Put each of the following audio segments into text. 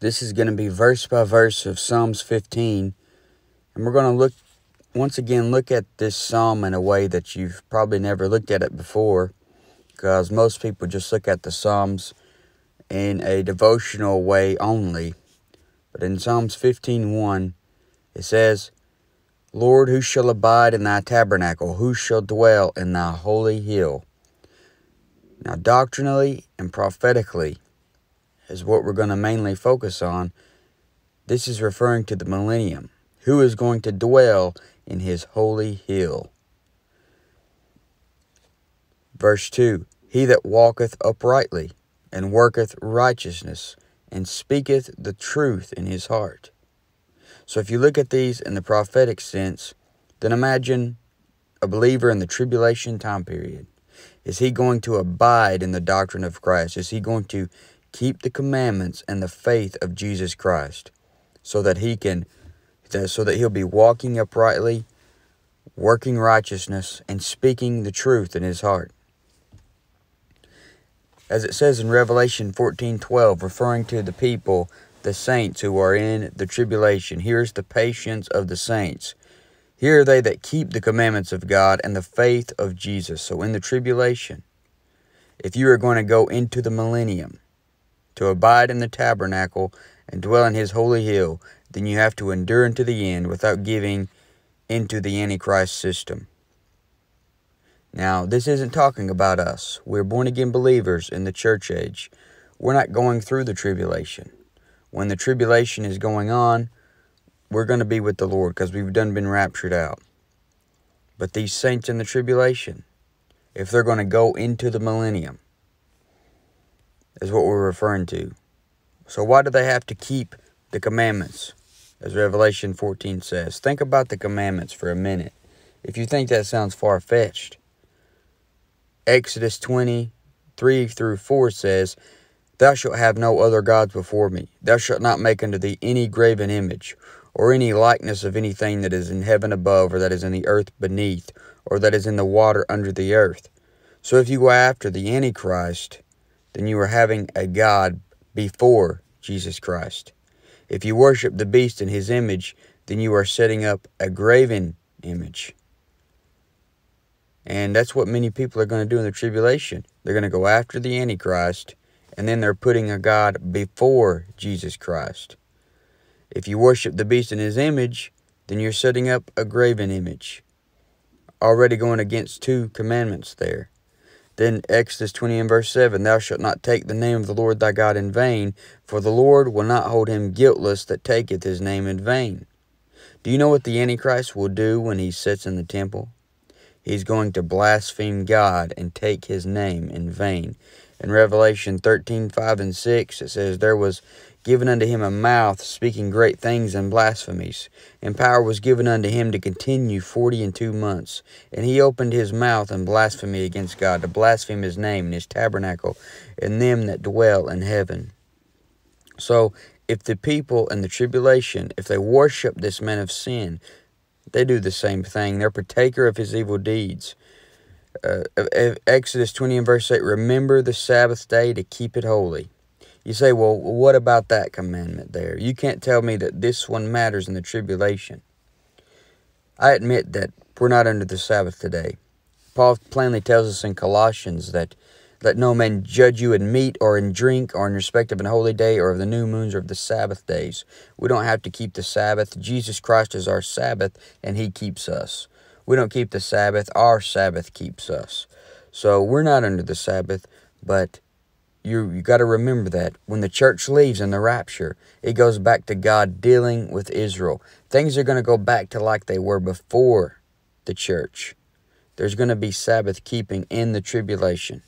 This is going to be verse by verse of Psalms 15. And we're going to look, once again, look at this psalm in a way that you've probably never looked at it before. Because most people just look at the Psalms in a devotional way only. But in Psalms 15.1, it says, Lord, who shall abide in thy tabernacle? Who shall dwell in thy holy hill? Now, doctrinally and prophetically is what we're going to mainly focus on. This is referring to the millennium. Who is going to dwell in his holy hill? Verse 2 He that walketh uprightly, and worketh righteousness, and speaketh the truth in his heart. So if you look at these in the prophetic sense, then imagine a believer in the tribulation time period. Is he going to abide in the doctrine of Christ? Is he going to keep the commandments and the faith of Jesus Christ so that he can so that he'll be walking uprightly, working righteousness and speaking the truth in his heart? As it says in Revelation 14:12 referring to the people the saints who are in the tribulation. Here's the patience of the saints. Here are they that keep the commandments of God and the faith of Jesus. So in the tribulation, if you are going to go into the millennium, to abide in the tabernacle and dwell in his holy hill, then you have to endure unto the end without giving into the Antichrist system. Now, this isn't talking about us. We're born again believers in the church age. We're not going through the tribulation when the tribulation is going on, we're going to be with the Lord because we've done been raptured out. But these saints in the tribulation, if they're going to go into the millennium, is what we're referring to. So why do they have to keep the commandments? As Revelation 14 says. Think about the commandments for a minute. If you think that sounds far-fetched. Exodus 20, 3 through 4 says, Thou shalt have no other gods before me. Thou shalt not make unto thee any graven image, or any likeness of anything that is in heaven above, or that is in the earth beneath, or that is in the water under the earth. So if you go after the Antichrist, then you are having a God before Jesus Christ. If you worship the beast in his image, then you are setting up a graven image. And that's what many people are going to do in the tribulation. They're going to go after the Antichrist and then they're putting a God before Jesus Christ. If you worship the beast in his image, then you're setting up a graven image. Already going against two commandments there. Then Exodus 20 and verse 7 Thou shalt not take the name of the Lord thy God in vain, for the Lord will not hold him guiltless that taketh his name in vain. Do you know what the Antichrist will do when he sits in the temple? He's going to blaspheme God and take his name in vain. In Revelation 13, 5 and 6, it says, There was given unto him a mouth speaking great things and blasphemies, and power was given unto him to continue forty and two months. And he opened his mouth in blasphemy against God, to blaspheme his name and his tabernacle, and them that dwell in heaven. So, if the people in the tribulation, if they worship this man of sin, they do the same thing. They're partaker of his evil deeds uh, Exodus 20 and verse 8, remember the Sabbath day to keep it holy. You say, well, what about that commandment there? You can't tell me that this one matters in the tribulation. I admit that we're not under the Sabbath today. Paul plainly tells us in Colossians that let no man judge you in meat or in drink or in respect of an holy day or of the new moons or of the Sabbath days. We don't have to keep the Sabbath. Jesus Christ is our Sabbath and he keeps us. We don't keep the Sabbath. Our Sabbath keeps us. So we're not under the Sabbath, but you you got to remember that when the church leaves in the rapture, it goes back to God dealing with Israel. Things are going to go back to like they were before the church. There's going to be Sabbath keeping in the tribulation.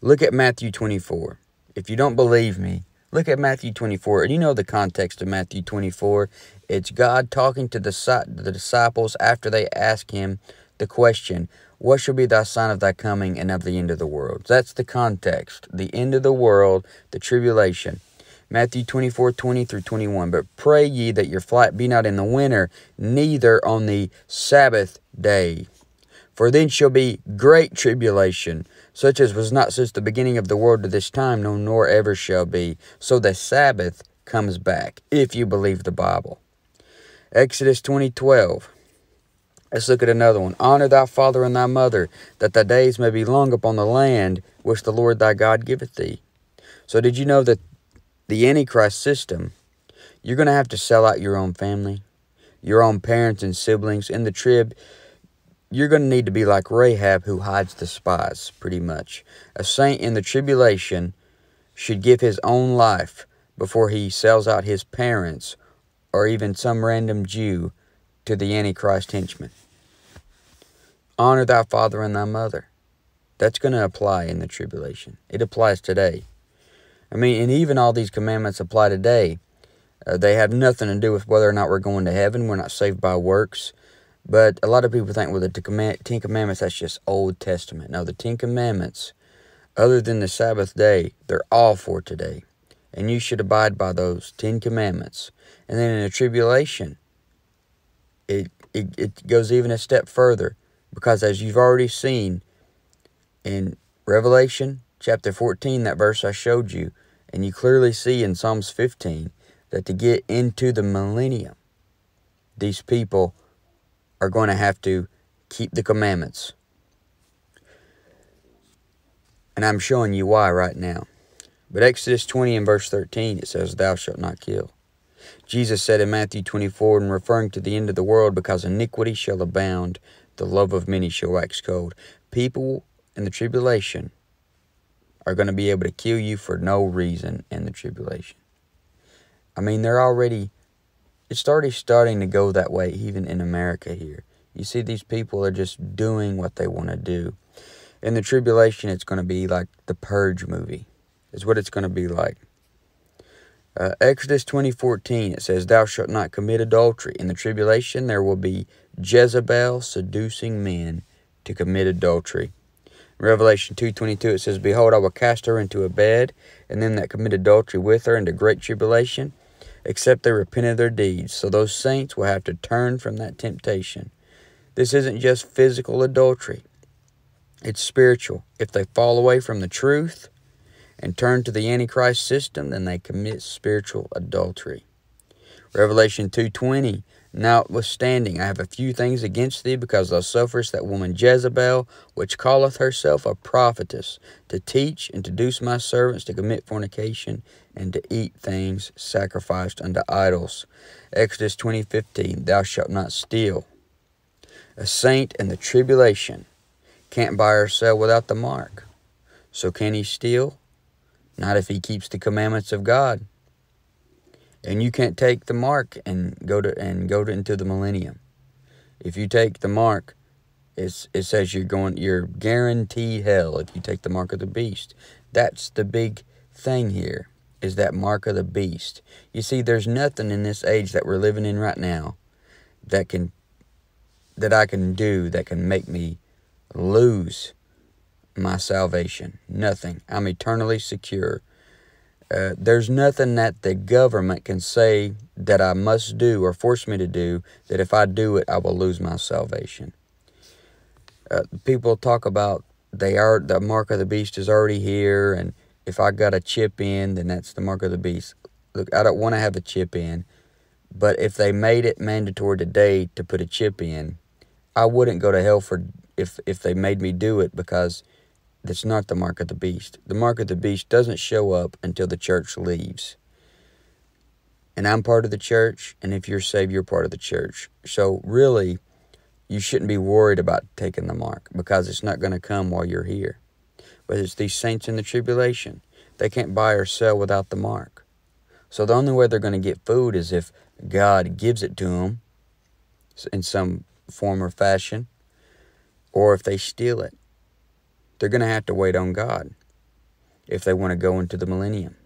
Look at Matthew 24. If you don't believe me, look at Matthew 24. And you know the context of Matthew 24. It's God talking to the, the disciples after they ask him the question, What shall be thy sign of thy coming and of the end of the world? That's the context. The end of the world, the tribulation. Matthew 24, 20 through 21. But pray ye that your flight be not in the winter, neither on the Sabbath day. For then shall be great tribulation, such as was not since the beginning of the world to this time, no nor ever shall be. So the Sabbath comes back, if you believe the Bible. Exodus 20:12. Let's look at another one. Honor thy father and thy mother, that thy days may be long upon the land which the Lord thy God giveth thee. So did you know that the Antichrist system, you're going to have to sell out your own family, your own parents and siblings. In the trib, you're going to need to be like Rahab who hides the spies, pretty much. A saint in the tribulation should give his own life before he sells out his parents or even some random Jew to the Antichrist henchman. Honor thy father and thy mother. That's going to apply in the tribulation. It applies today. I mean, and even all these commandments apply today. Uh, they have nothing to do with whether or not we're going to heaven. We're not saved by works. But a lot of people think, well, the Ten Commandments, that's just Old Testament. No, the Ten Commandments, other than the Sabbath day, they're all for today. And you should abide by those Ten Commandments. And then in the tribulation, it, it, it goes even a step further. Because as you've already seen in Revelation chapter 14, that verse I showed you, and you clearly see in Psalms 15 that to get into the millennium, these people are going to have to keep the commandments. And I'm showing you why right now. But Exodus 20 and verse 13, it says, Thou shalt not kill. Jesus said in Matthew 24, and referring to the end of the world, because iniquity shall abound, the love of many shall wax cold. People in the tribulation are going to be able to kill you for no reason in the tribulation. I mean, they're already, it's already starting to go that way, even in America here. You see, these people are just doing what they want to do. In the tribulation, it's going to be like the Purge movie, is what it's going to be like. Uh, Exodus 20:14 it says thou shalt not commit adultery in the tribulation there will be Jezebel seducing men to commit adultery Revelation 2.22 it says, Behold, I will cast her into a bed, and them that commit adultery with her into great tribulation, except they repent of their deeds. So those saints will have to turn from that temptation. This isn't just physical adultery. It's spiritual. If they fall away from the truth and turn to the Antichrist system, then they commit spiritual adultery. Revelation 2.20 Notwithstanding, I have a few things against thee, because thou sufferest that woman Jezebel, which calleth herself a prophetess, to teach and to induce my servants to commit fornication, and to eat things sacrificed unto idols. Exodus 20:15. Thou shalt not steal. A saint in the tribulation can't buy or sell without the mark. So can he steal? Not if he keeps the commandments of God and you can't take the mark and go to and go to, into the millennium. If you take the mark, it's, it says you're going you're guaranteed hell if you take the mark of the beast. That's the big thing here is that mark of the beast. You see, there's nothing in this age that we're living in right now that can that I can do that can make me lose my salvation. Nothing. I'm eternally secure uh, there's nothing that the government can say that I must do or force me to do that if I do it, I will lose my salvation. Uh, people talk about they are the mark of the beast is already here, and if I got a chip in, then that's the mark of the beast. Look, I don't want to have a chip in, but if they made it mandatory today to put a chip in, I wouldn't go to hell for if if they made me do it because that's not the mark of the beast. The mark of the beast doesn't show up until the church leaves. And I'm part of the church, and if you're saved, you're part of the church. So really, you shouldn't be worried about taking the mark because it's not going to come while you're here. But it's these saints in the tribulation. They can't buy or sell without the mark. So the only way they're going to get food is if God gives it to them in some form or fashion, or if they steal it they're going to have to wait on God if they want to go into the millennium.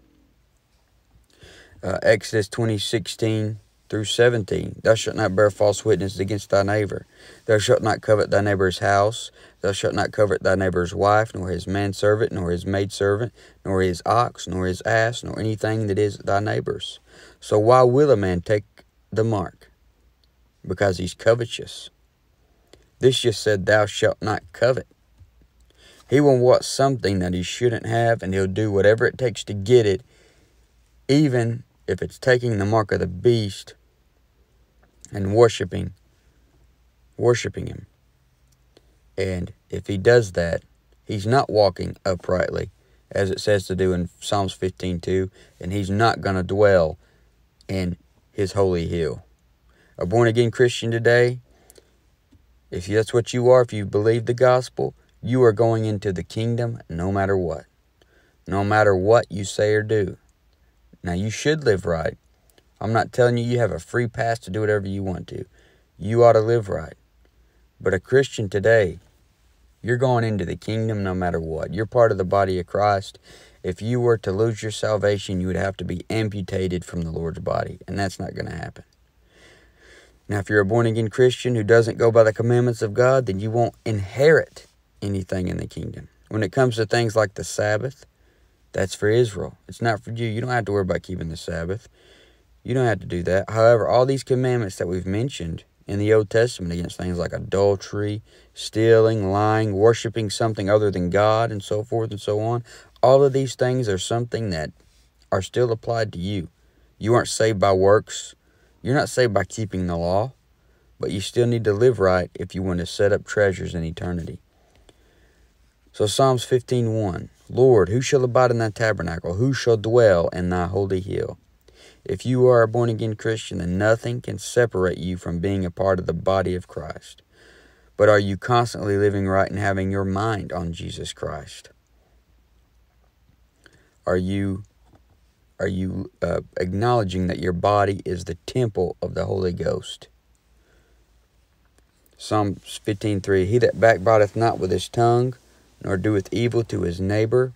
Uh, Exodus 2016 through 17. Thou shalt not bear false witness against thy neighbor. Thou shalt not covet thy neighbor's house. Thou shalt not covet thy neighbor's wife, nor his manservant, nor his maidservant, nor his ox, nor his ass, nor anything that is thy neighbor's. So why will a man take the mark? Because he's covetous. This just said, Thou shalt not covet. He will want something that he shouldn't have, and he'll do whatever it takes to get it, even if it's taking the mark of the beast and worshiping worshiping him. And if he does that, he's not walking uprightly, as it says to do in Psalms 15:2, and he's not going to dwell in his holy hill. A born again Christian today, if that's what you are, if you believe the gospel, you are going into the kingdom no matter what. No matter what you say or do. Now, you should live right. I'm not telling you you have a free pass to do whatever you want to. You ought to live right. But a Christian today, you're going into the kingdom no matter what. You're part of the body of Christ. If you were to lose your salvation, you would have to be amputated from the Lord's body, and that's not going to happen. Now, if you're a born again Christian who doesn't go by the commandments of God, then you won't inherit anything in the kingdom. When it comes to things like the Sabbath, that's for Israel. It's not for you. You don't have to worry about keeping the Sabbath. You don't have to do that. However, all these commandments that we've mentioned in the Old Testament against things like adultery, stealing, lying, worshiping something other than God, and so forth and so on, all of these things are something that are still applied to you. You aren't saved by works. You're not saved by keeping the law, but you still need to live right if you want to set up treasures in eternity. So Psalms 15:1 Lord, who shall abide in thy tabernacle? Who shall dwell in thy holy hill? If you are a born again Christian, then nothing can separate you from being a part of the body of Christ. But are you constantly living right and having your mind on Jesus Christ? Are you are you uh, acknowledging that your body is the temple of the Holy Ghost? Psalms 15:3 He that backbiteth not with his tongue, nor doeth evil to his neighbor,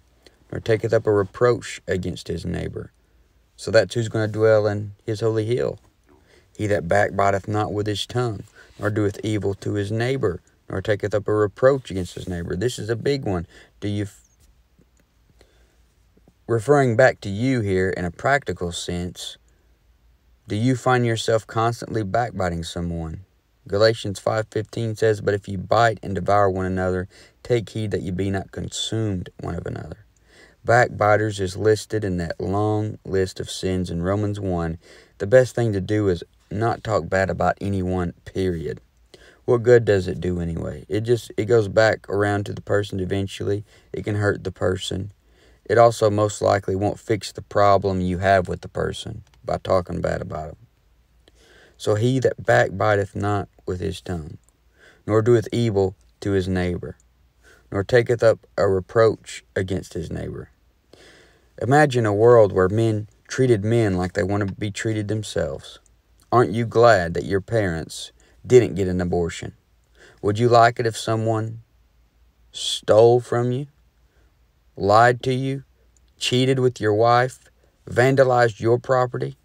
nor taketh up a reproach against his neighbor, so that's who's going to dwell in his holy hill. He that backbiteth not with his tongue, nor doeth evil to his neighbor, nor taketh up a reproach against his neighbor. This is a big one. Do you, referring back to you here in a practical sense, do you find yourself constantly backbiting someone? Galatians 5:15 says, "But if you bite and devour one another, take heed that you be not consumed one of another." Backbiters is listed in that long list of sins in Romans 1. The best thing to do is not talk bad about anyone, period. What good does it do anyway? It just it goes back around to the person eventually. It can hurt the person. It also most likely won't fix the problem you have with the person by talking bad about them. So he that backbiteth not with his tongue, nor doeth evil to his neighbor, nor taketh up a reproach against his neighbor. Imagine a world where men treated men like they want to be treated themselves. Aren't you glad that your parents didn't get an abortion? Would you like it if someone stole from you, lied to you, cheated with your wife, vandalized your property,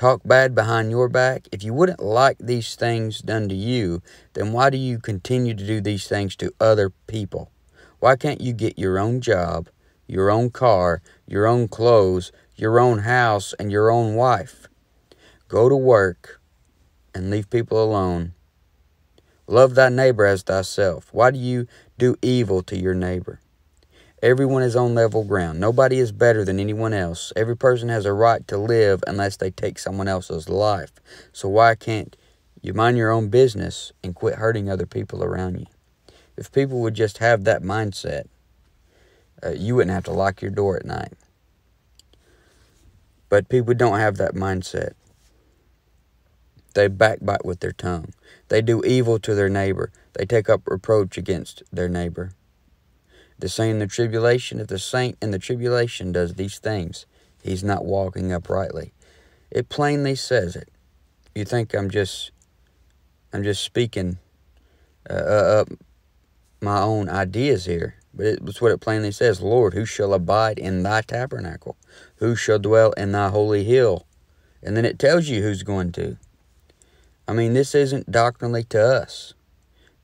talked bad behind your back? If you wouldn't like these things done to you, then why do you continue to do these things to other people? Why can't you get your own job, your own car, your own clothes, your own house, and your own wife? Go to work and leave people alone. Love thy neighbor as thyself. Why do you do evil to your neighbor? Everyone is on level ground. Nobody is better than anyone else. Every person has a right to live unless they take someone else's life. So why can't you mind your own business and quit hurting other people around you? If people would just have that mindset, uh, you wouldn't have to lock your door at night. But people don't have that mindset. They backbite with their tongue. They do evil to their neighbor. They take up reproach against their neighbor. The saint in the tribulation, if the saint in the tribulation does these things, he's not walking uprightly. It plainly says it. You think I'm just, I'm just speaking uh, uh, my own ideas here, but it's what it plainly says Lord, who shall abide in thy tabernacle? Who shall dwell in thy holy hill? And then it tells you who's going to. I mean, this isn't doctrinally to us.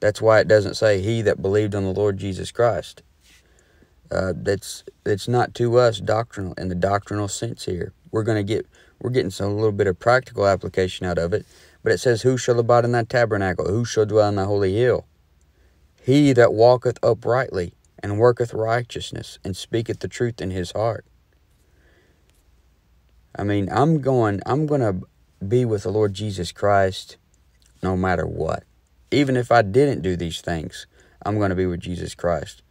That's why it doesn't say he that believed on the Lord Jesus Christ. Uh, that's it's not to us doctrinal in the doctrinal sense here. We're going to get we're getting some little bit of practical application out of it. But it says, "Who shall abide in thy tabernacle? Who shall dwell in thy holy hill?" He that walketh uprightly and worketh righteousness and speaketh the truth in his heart. I mean, I'm going I'm going to be with the Lord Jesus Christ no matter what. Even if I didn't do these things, I'm going to be with Jesus Christ.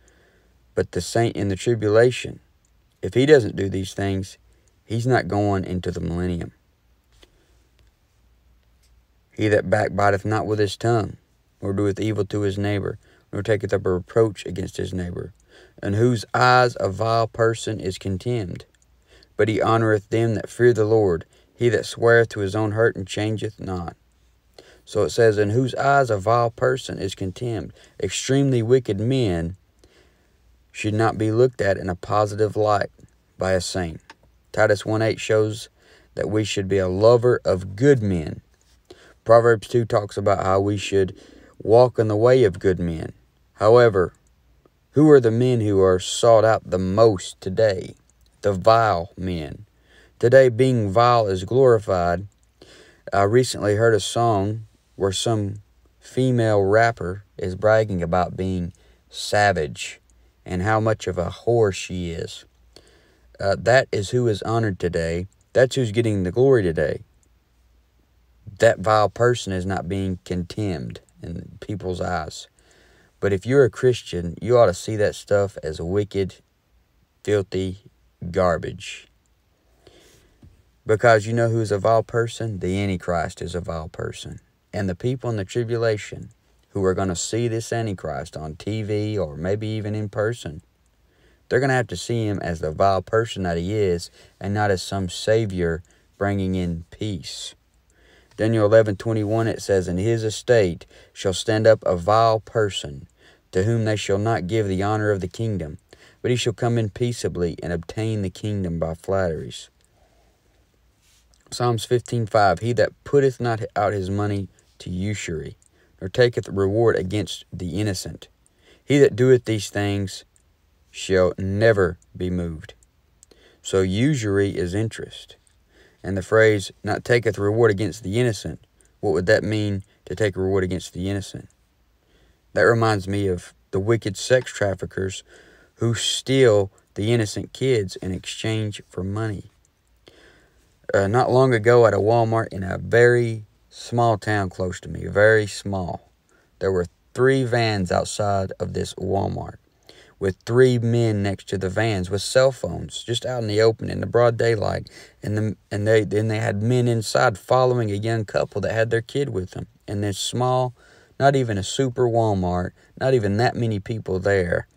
But the saint in the tribulation, if he doesn't do these things, he's not going into the millennium. He that backbiteth not with his tongue, nor doeth evil to his neighbor, nor taketh up a reproach against his neighbor, and whose eyes a vile person is contemned. But he honoureth them that fear the Lord, he that sweareth to his own hurt and changeth not. So it says, In whose eyes a vile person is contemned. Extremely wicked men should not be looked at in a positive light by a saint. Titus 1 8 shows that we should be a lover of good men. Proverbs 2 talks about how we should walk in the way of good men. However, who are the men who are sought out the most today? The vile men. Today, being vile is glorified. I recently heard a song where some female rapper is bragging about being savage and how much of a whore she is. Uh, that is who is honored today. That's who's getting the glory today. That vile person is not being contemned in people's eyes. But if you're a Christian, you ought to see that stuff as wicked, filthy garbage. Because you know who's a vile person? The Antichrist is a vile person. And the people in the tribulation who are going to see this Antichrist on TV or maybe even in person, they're going to have to see him as the vile person that he is and not as some savior bringing in peace. Daniel 11:21 it says in his estate shall stand up a vile person to whom they shall not give the honor of the kingdom but he shall come in peaceably and obtain the kingdom by flatteries. Psalms 15:5 He that putteth not out his money to usury nor taketh reward against the innocent he that doeth these things shall never be moved. So usury is interest. And the phrase, not taketh reward against the innocent, what would that mean to take reward against the innocent? That reminds me of the wicked sex traffickers who steal the innocent kids in exchange for money. Uh, not long ago at a Walmart in a very small town close to me, very small, there were three vans outside of this Walmart with three men next to the vans with cell phones just out in the open in the broad daylight. And the, and they then they had men inside following a young couple that had their kid with them. In this small not even a super Walmart not even that many people there.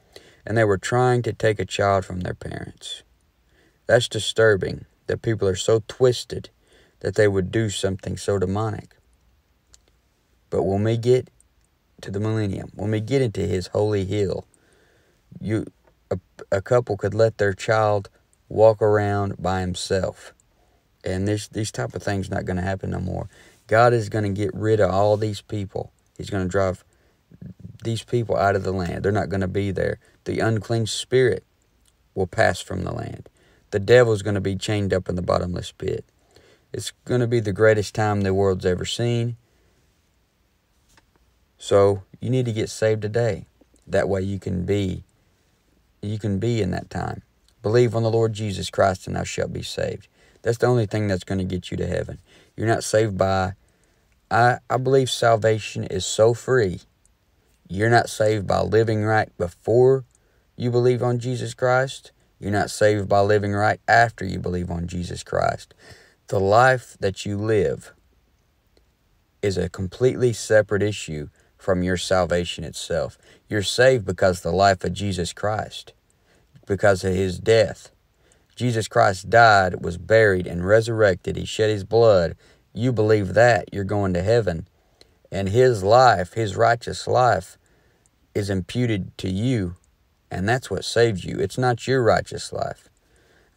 And they were trying to take a child from their parents. That's disturbing that people are so twisted that they would do something so demonic. But when we get to the millennium when we get into his holy hill you a, a couple could let their child walk around by himself. And this these type of things not going to happen no more. God is going to get rid of all these people. He's going to drive these people out of the land. They're not going to be there. The unclean spirit will pass from the land. The devil's going to be chained up in the bottomless pit it's going to be the greatest time the world's ever seen so you need to get saved today that way you can be you can be in that time. Believe on the Lord Jesus Christ and thou shalt be saved. That's the only thing that's going to get you to heaven. You're not saved by, I, I believe salvation is so free. You're not saved by living right before you believe on Jesus Christ. You're not saved by living right after you believe on Jesus Christ. The life that you live is a completely separate issue from your salvation itself. You're saved because the life of Jesus Christ, because of his death. Jesus Christ died, was buried, and resurrected. He shed his blood. You believe that, you're going to heaven. And his life, his righteous life, is imputed to you. And that's what saves you. It's not your righteous life.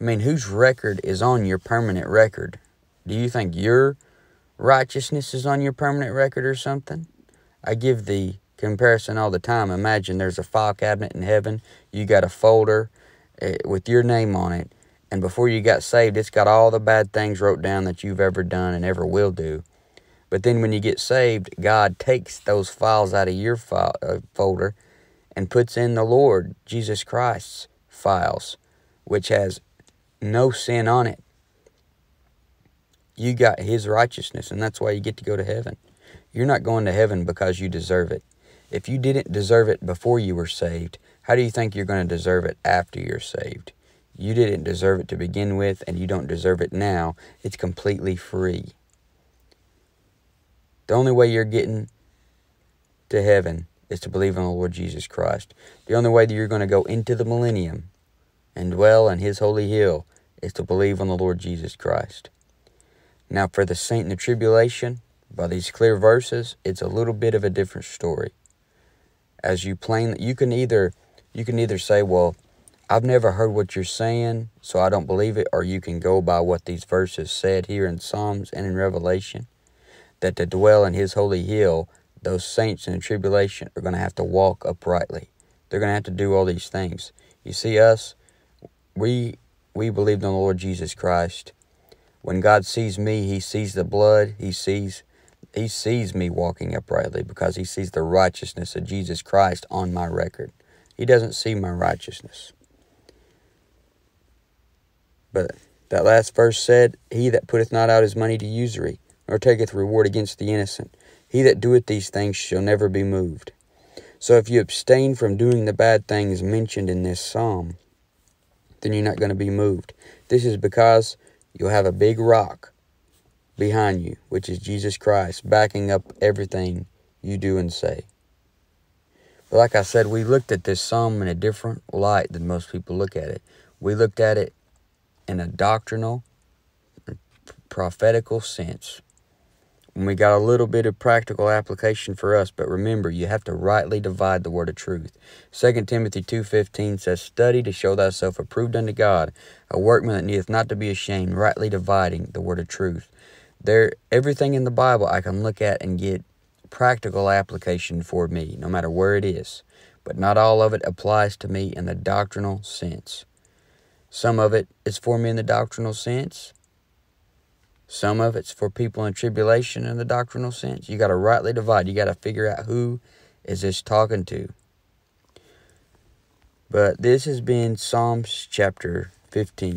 I mean, whose record is on your permanent record? Do you think your righteousness is on your permanent record or something? I give the comparison all the time. Imagine there's a file cabinet in heaven. You got a folder uh, with your name on it. And before you got saved, it's got all the bad things wrote down that you've ever done and ever will do. But then when you get saved, God takes those files out of your file, uh, folder and puts in the Lord Jesus Christ's files, which has no sin on it. You got his righteousness, and that's why you get to go to heaven. You're not going to heaven because you deserve it. If you didn't deserve it before you were saved, how do you think you're going to deserve it after you're saved? You didn't deserve it to begin with, and you don't deserve it now. It's completely free. The only way you're getting to heaven is to believe in the Lord Jesus Christ. The only way that you're going to go into the millennium and dwell in his holy hill is to believe on the Lord Jesus Christ. Now, for the saint in the tribulation, by these clear verses, it's a little bit of a different story. As you plain, you can either you can either say, "Well, I've never heard what you're saying, so I don't believe it," or you can go by what these verses said here in Psalms and in Revelation, that to dwell in His holy hill, those saints in the tribulation are going to have to walk uprightly. They're going to have to do all these things. You see, us, we we believed on the Lord Jesus Christ. When God sees me, He sees the blood. He sees He sees me walking uprightly because He sees the righteousness of Jesus Christ on my record. He doesn't see my righteousness. But that last verse said, He that putteth not out his money to usury, nor taketh reward against the innocent, he that doeth these things shall never be moved. So if you abstain from doing the bad things mentioned in this psalm, then you're not going to be moved. This is because you'll have a big rock behind you, which is Jesus Christ, backing up everything you do and say. But like I said, we looked at this psalm in a different light than most people look at it. We looked at it in a doctrinal, prophetical sense. And we got a little bit of practical application for us, but remember, you have to rightly divide the word of truth. 2 Timothy 2.15 says, Study to show thyself approved unto God, a workman that needeth not to be ashamed, rightly dividing the word of truth. There, everything in the Bible I can look at and get practical application for me, no matter where it is. But not all of it applies to me in the doctrinal sense. Some of it is for me in the doctrinal sense. Some of it's for people in tribulation in the doctrinal sense. You got to rightly divide. You got to figure out who is this talking to. But this has been Psalms chapter 15.